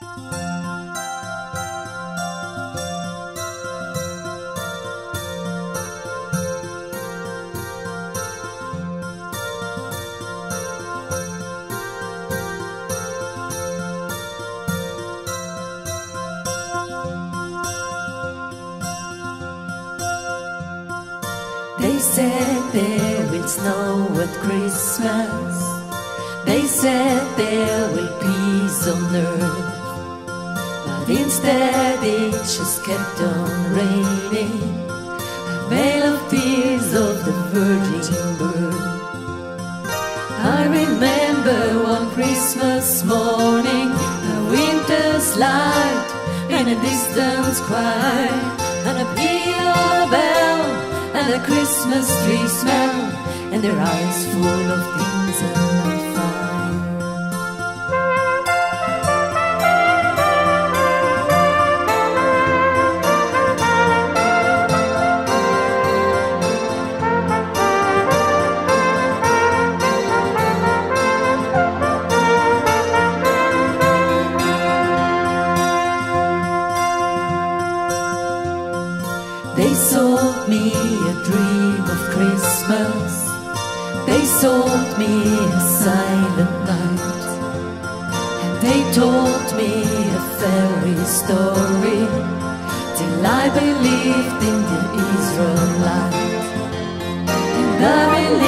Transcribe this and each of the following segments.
They said there will snow at Christmas. They said there will peace on earth. But instead it just kept on raining. A veil of tears of the virgin birth. I remember one Christmas morning, a winter's light and a distant cry, and a peal of bell and a Christmas tree smell, and their eyes full of fire. They sold me a dream of Christmas. They sold me a silent night. And they told me a fairy story till I believed in the Israelite. And I believed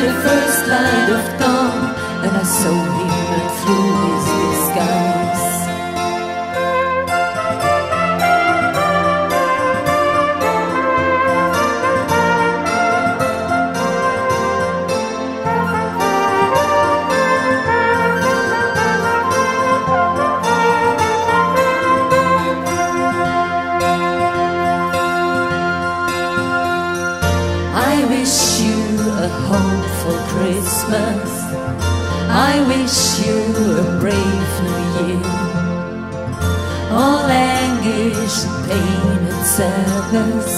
in the first light of dawn, and I saw him through his disguise. I wish you a hopeful Christmas. I wish you a brave new year. All anguish, pain, and sadness.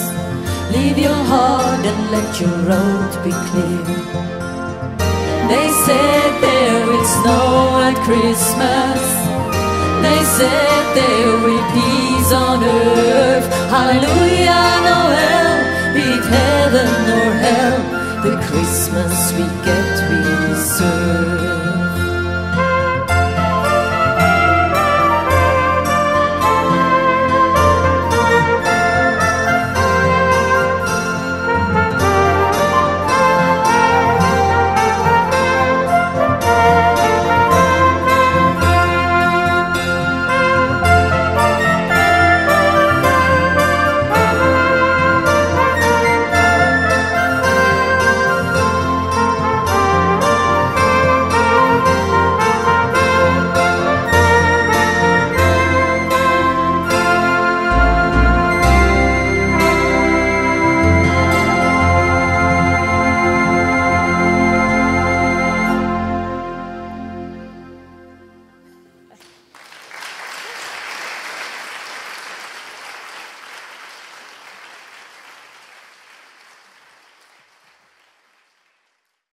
Leave your heart and let your road be clear. They said there is snow at Christmas. They said there will peace on earth. Hallelujah, Noel, Christmas we get we deserve.